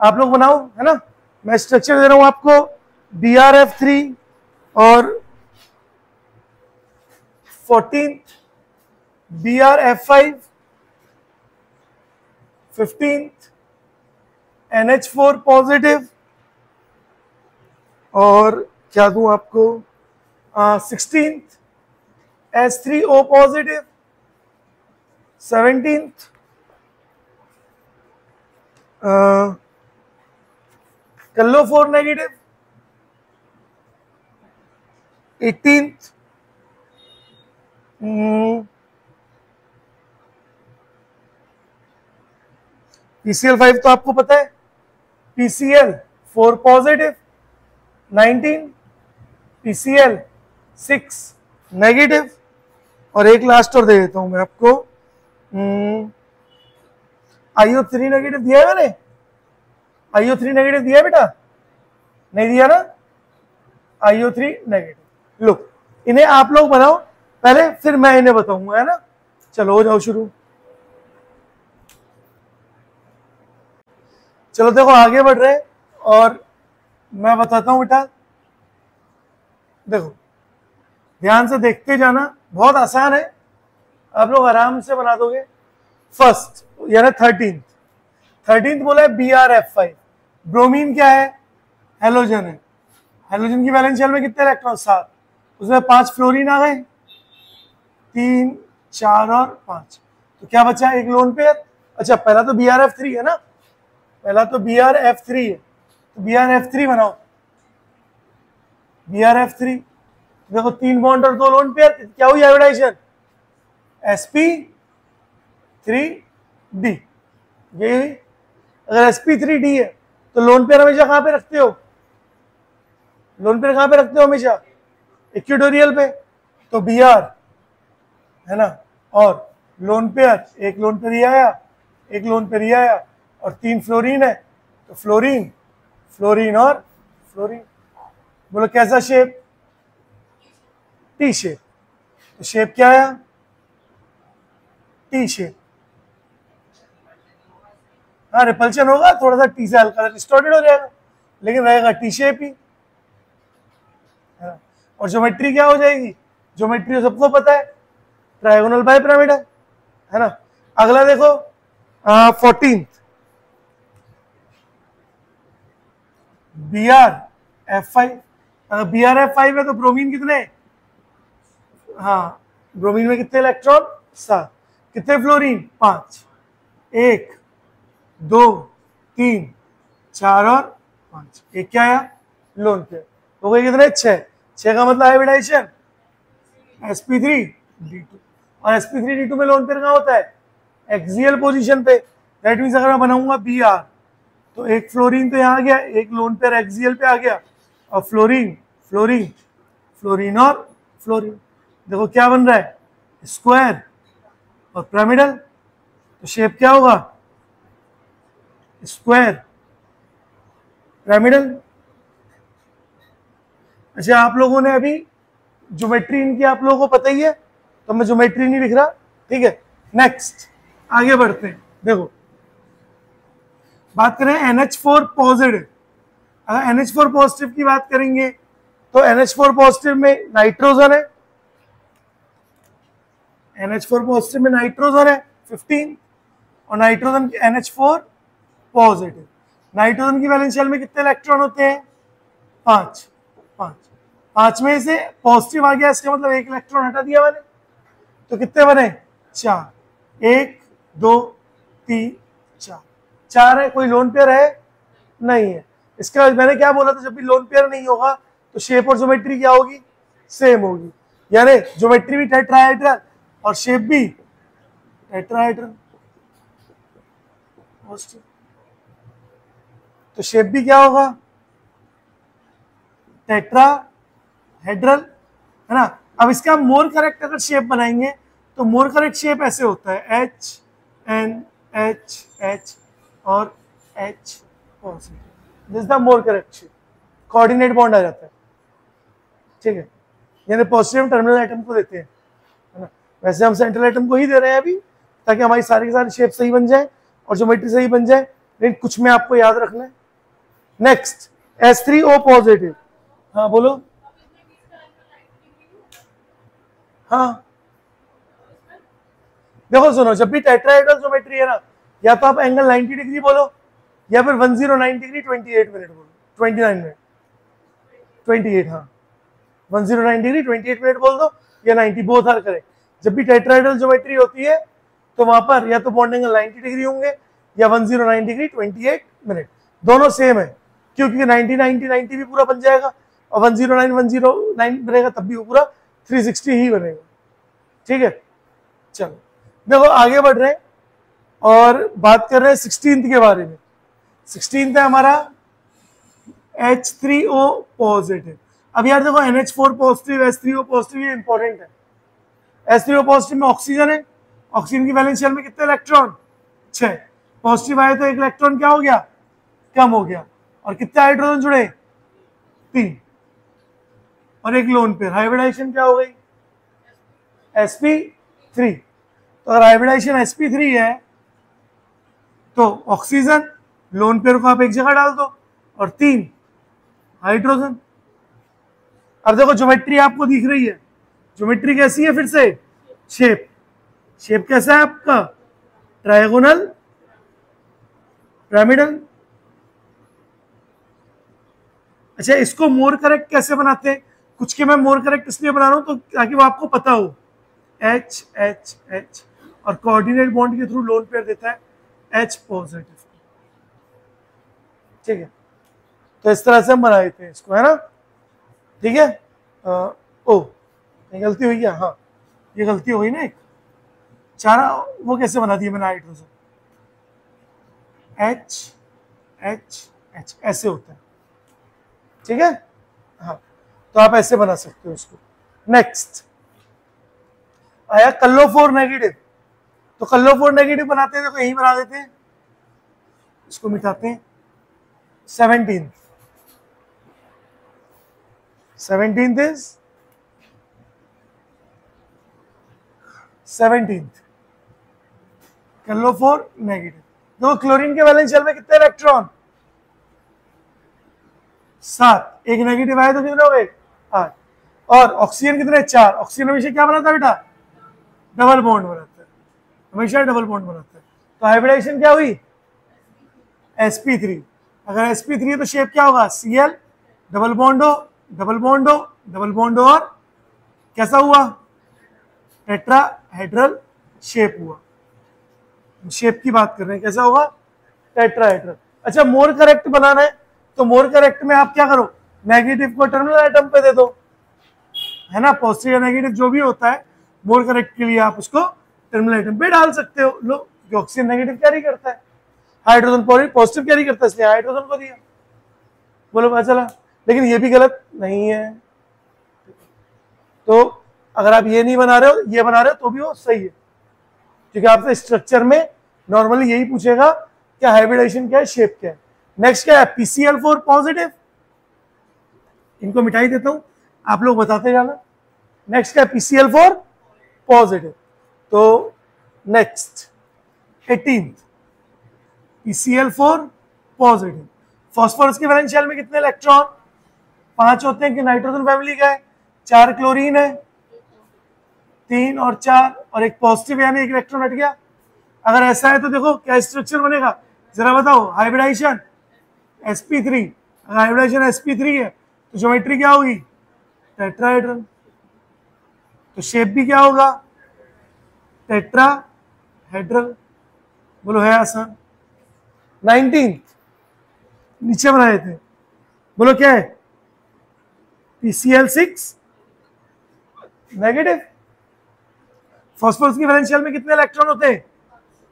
आप लोग बनाओ, है ना? मैं स्ट्रक्चर दे रहा हूँ आपको। बी आर एफ़ थ्री और five fifteen N H four positive और क्या दूँ आपको? Sixteen S three O positive seventeenth ClO four negative eighteenth PCl five तो आपको पता है। PCl four positive nineteen PCl six negative और एक लास्ट और दे देता हूँ मैं आपको। आईओ थ्री नेगेटिव दिया है मैंने। आईओ थ्री नेगेटिव दिया बेटा। नहीं दिया ना? आईओ थ्री नेगेटिव लो, इन्हें आप लोग बनाओ। पहले फिर मैं इन्हें बताऊँगा, है ना? चलो, हो जाओ शुरू। चलो, देखो, आगे बढ़ रहे और मैं बताता हूँ बेटा। देखो, ध्यान से देखते जाना, बहुत आसान है। आप लोग आराम से बना दोगे। फ़र्स्ट यानी थर्टीन थर्टीन बोला है B R F five bromine क्या है? हेलोजन है। हेलोजन की वैलेंस शेल में कितने इलेक्ट्रॉन सात। उसमें पाँच फ्लोरीन आ गए। तीन, चार और पाँच। तो क्या बचा एक लोन पेयर अच्छा पहला तो बी आर एफ़ थ्री है ना? पहला तो बी आर एफ़ थ्री है। तो बी आर एफ़ थ्री बनाओ। बी आर एफ़ थ्री देखो, तीन बॉन्ड और दो लोन पेयर क्या हुई iodization S P three D ये अगर एस पी थ्री डी है तो लोन पेयर हमेशा कहाँ पे रखते हो? लोन पेयर कहाँ पे रखते हो हमेशा? इक्वेटोरियल पे। तो बी आर है ना? और लोन पेयर एक लोन पेयर ही आया, एक लोन पेयर ही आया, और तीन फ्लोरीन है। तो फ्लोरीन फ्लोरीन और फ्लोरीन। बोलो, कैसा शेप टी शेप तो शेप क्या आया? टी शेप हाँ रिपल्शन होगा थोड़ा सा टी से हल्का डिस्टॉर्टेड हो जाएगा, लेकिन रहेगा टी शेप ही। और ज्योमेट्री क्या हो जाएगी? ज्योमेट्री तो सबको पता है। ट्रायगोनल बाय पिरामिडल है है ना? अगला देखो fourteen B R F five अगर बी आर एफ़ फाइव है तो ब्रोमीन कितने? हाँ ब्रोमीन में कितने इलेक्ट्रॉन सात। कितने फ्लोरीन पाँच। एक, दो, तीन, चार और पाँच। एक क्या आया? लोन पे तो कितने? छह। छह का मतलब हाइब्रिडाइजेशन sp3 d2 और sp3 d2 में लोन पेयर कहाँ होता है। एक्सियल पोजिशन पे। दैट मींस अगर मैं बनाऊँगा बी आर तो एक फ्लोरीन तो यहाँ आ गया, एक लोन पेयर एक्सियल पे आ गया। और फ्लोरीन फ्लोरीन फ्लोरीन और फ्लोरीन देखो क्या बन रहा है? स्क्वायर और पिरामिडल तो शेप क्या होगा? स्क्वायर पिरामिडल अच्छा आप लोगों ने अभी ज्योमेट्री इनकी आप लोगों को पता ही है। तो मैं ज्योमेट्री नहीं लिख रहा, ठीक है? नेक्स्ट आगे बढ़ते हैं। देखो, बात करें NH4 पॉजिटिव अगर NH4 पॉजिटिव की बात करेंगे तो एन एच फोर पॉजिटिव में नाइट्रोजन है। NH4 पॉजिटिव में नाइट्रोजन है 15 और नाइट्रोजन की NH4 पॉजिटिव नाइट्रोजन की वैलेंस शेल में कितने इलेक्ट्रॉन होते हैं? पाँच। पाँच। पाँच में से पॉजिटिव आ गया, इसका मतलब एक इलेक्ट्रॉन हटा दिया मैंने। तो कितने बने? चार। एक, दो, तीन, चार। चार है, कोई लोन पेयर है? नहीं है। इसका मैंने क्या बोला था, जब भी लोन पेयर नहीं होगा तो शेप और ज्योमेट्री क्या होगी? सेम होगी। यानी ज्योमेट्री भी टेट्राहेड्रल और शेप भी टेट्राहेड्रल तो शेप भी क्या होगा? टेट्रा हेड्रल है ना? अब इसका मोर करेक्ट अगर शेप बनाएँगे तो मोर करेक्ट शेप ऐसे होता है एच एन एच एच और H this the more correct shape coordinate bond आ जाता है। ठीक है? यानी पॉजिटिव टर्मिनल आइटम को देते हैं। है ना? वैसे हम सेंट्रल आइटम को ही दे रहे हैं अभी, ताकि हमारी सारी की सारी शेप सही बन जाए और ज्योमेट्री सही बन जाए। लेकिन कुछ में आपको याद रखना है। Next S three O positive हाँ बोलो। हाँ। देखो, सुनो, जब भी टेट्राहेड्रल ज्योमेट्री है ना, या तो आप एंगल 90 डिग्री बोलो, या फिर 109 डिग्री 28 मिनट बोलो 29 मिनट 28 हाँ। 109 डिग्री 28 मिनट बोल दो, या 90 बोथ हर करे जब भी टेट्राहेड्रल ज्योमेट्री होती है तो वहाँ पर या तो बॉन्ड एंगल 90 डिग्री होंगे, या 109 डिग्री 28 मिनट दोनों सेम है, क्योंकि 90 90 90 भी पूरा बन जाएगा, और 109 109 बनेगा, तब भी वो पूरा 360 ही बनेगा। ठीक है? चलो। देखो, आगे बढ़ रहे हैं और बात कर रहे हैं सिक्सटीन के बारे में। सिक्सटीन है हमारा एच थ्री ओ पॉजिटिव अब यार देखो N H four positive H three O positive ये इंपॉर्टेंट है। एच थ्री ओ पॉजिटिव में ऑक्सीजन है। ऑक्सीजन की शेल में कितने इलेक्ट्रॉन छह। पॉजिटिव आए तो एक इलेक्ट्रॉन क्या हो गया? कम हो गया। और कितने हाइड्रोजन जुड़े? तीन। और एक लोन पेयर हाइब्रिडाइजेशन क्या हो गई? Sp थ्री तो अगर हाइब्रिडाइजेशन sp थ्री है तो ऑक्सीजन लोन पेयर को आप एक जगह डाल दो और तीन हाइड्रोजन अब देखो ज्योमेट्री आपको दिख रही है। ज्योमेट्री कैसी है फिर से? शेप शेप कैसा है आपका? ट्रायगोनल पिरामिडल अच्छा इसको मोर करेक्ट कैसे बनाते हैं? कुछ के मैं मोर करेक्ट इसलिए बना रहा हूँ तो ताकि वो आपको पता हो। एच एच एच और कोऑर्डिनेट बॉन्ड के थ्रू लोन पेयर देता है एच पॉजिटिव ठीक है? तो इस तरह से हम बना देते हैं इसको, है ना? ठीक है? ओ गलती हुई है हाँ ये गलती हुई ना एक? चारा, वो कैसे बना दिया मैंने हाइड्रोजन एच एच एच ऐसे होता है। ठीक है? हाँ तो आप ऐसे बना सकते हो इसको नेक्स्ट आया कल्लो फोर नेगेटिव तो कल्लो फोर नेगेटिव बनाते हैं तो यही बना देते हैं। इसको मिटाते हैं। Seventeen seventeen is seventeen ClO four negative देखो क्लोरीन के वैलेंस शेल में कितने इलेक्ट्रॉन सात। एक नेगेटिव आए तो कितने हो गए? आठ। और ऑक्सीजन कितने? चार। ऑक्सीजन हमेशा क्या बनाता बेटा? डबल बॉन्ड बनाता हमेशा डबल बॉन्ड बनाता है। तो हाइब्रिडाइजेशन क्या हुई? Sp3 अगर sp3 है तो शेप क्या होगा? Cl डबल बॉन्ड हो डबल बॉन्ड हो डबल बॉन्ड हो और कैसा हुआ? टेट्राहेड्रल शेप हुआ। शेप की बात कर रहे हैं, कैसा होगा? टेट्राहेड्रल अच्छा मोर करेक्ट बनाना है तो मोर करेक्ट में आप क्या करो? नेगेटिव को टर्मिनल आइटम पे दे दो। है ना? पॉजिटिव या नेगेटिव जो भी होता है मोर करेक्ट के लिए आप उसको टर्मिनल आइटम पे डाल सकते हो। लो ऑक्सीजन नेगेटिव कैरी करता है। हाइड्रोजन पॉजिटिव कैरी करता है, इसलिए हाइड्रोजन को दिया। बोलो, पता चला? लेकिन ये भी गलत नहीं है। तो अगर आप ये नहीं बना रहे हो, ये बना रहे हो तो भी वो सही है। क्योंकि आपसे स्ट्रक्चर में नॉर्मली यही पूछेगा, क्या हाइब्रिडाइजेशन क्या है शेप क्या है। नेक्स्ट क्या है? पीसीएल फोर पॉजिटिव इनको मिटाई देता हूँ। आप लोग बताते जाना। नेक्स्ट क्या है? पीसीएल फोर पॉजिटिव तो next eighteen PCl four positive phosphorus के वैलेंस शेल में कितने इलेक्ट्रॉन पाँच होते हैं कि नाइट्रोजन फैमिली का है, चार क्लोरीन है, तीन और चार, और एक पॉजिटिव यानी एक इलेक्ट्रॉन हट गया। अगर ऐसा है तो देखो क्या स्ट्रक्चर बनेगा। जरा बताओ हाइब्रिडाइजेशन sp3 अगर हाइब्रिडाइजेशन sp3 है तो ज्योमेट्री क्या होगी? टेट्राहेड्रल तो शेप भी क्या होगा? टेट्राहेड्रल बोलो, है आसान। नाइनटीन, नीचे बनाए थे। बोलो, क्या है? पीसीएल सिक्स नेगेटिव फॉस्फोरस की शेल में कितने इलेक्ट्रॉन होते हैं?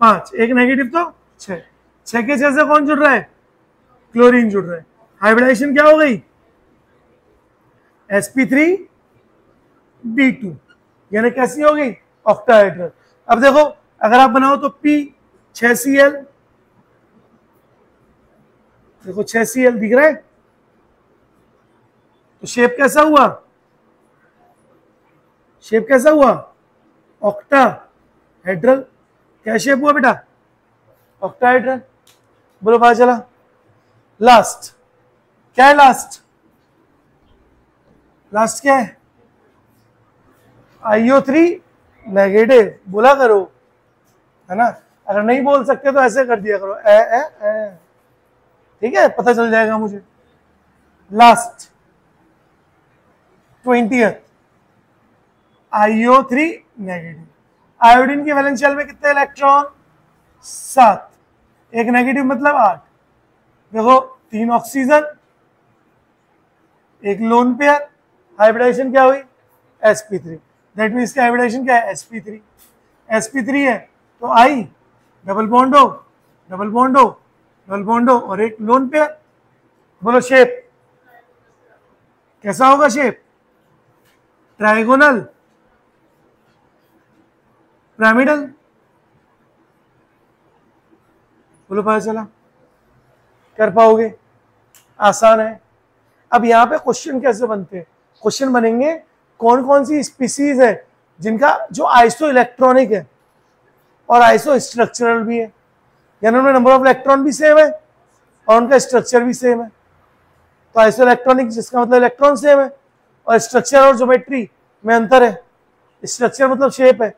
पाँच। एक नेगेटिव तो छह। छह के छह से कौन जुड़ रहा है? क्लोरीन जुड़ रहा है। हाइब्रिडाइजेशन क्या हो गई? Sp3 d2 यानी कैसी हो गई? ऑक्टाहाइड्रल अब देखो, अगर आप बनाओ तो p 6 cl देखो 6 cl दिख रहा है। तो शेप कैसा हुआ? शेप कैसा हुआ? ऑक्टा हेड्रल क्या शेप हुआ बेटा? ऑक्टा हेड्रल बोलो, पता चला? लास्ट क्या है लास्ट लास्ट क्या है? आईओ थ्री नेगेटिव बोला करो, है ना? अगर नहीं बोल सकते तो ऐसे कर दिया करो ए ए ए ठीक है? पता चल जाएगा मुझे। Last twenty IO three negative iodine के वैलेंस शेल में कितने इलेक्ट्रॉन सात। एक नेगेटिव मतलब आठ। देखो, तीन ऑक्सीजन एक लोन पेयर हाइब्रिडाइजेशन क्या हुई? Sp3 दैट मीन्स का हाइब्रिडाइजेशन क्या है? Sp3 sp3 है तो आई डबल बॉन्ड हो डबल बॉन्ड हो डबल बॉन्ड हो, और एक लोन पेयर बोलो शेप कैसा होगा शेप ट्राइगोनल पिरामिडल बोलो पता चला? कर पाओगे? आसान है। अब यहाँ पे क्वेश्चन कैसे बनते हैं? क्वेश्चन बनेंगे कौन कौन सी स्पीसीज है जिनका जो आइसो इलेक्ट्रॉनिक है और आइसो स्ट्रक्चरल भी है? यानी उनमें नंबर ऑफ़ इलेक्ट्रॉन भी सेम है और उनका स्ट्रक्चर भी सेम है। तो आइसो इलेक्ट्रॉनिक जिसका मतलब इलेक्ट्रॉन सेम है और स्ट्रक्चर और ज्योमेट्री में अंतर है। स्ट्रक्चर मतलब शेप है।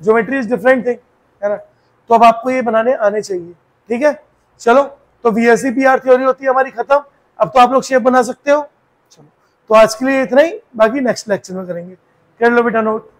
ज्योमेट्री इज़ डिफरेंट थिंग है ना? तो अब आपको ये बनाने आने चाहिए, ठीक है? चलो तो V S C P R theory होती है हमारी खत्म। अब तो आप लोग शेप बना सकते हो। तो आज के लिए इतना ही। बाकी नेक्स्ट लेक्चर में करेंगे। कर लो बेटा नोट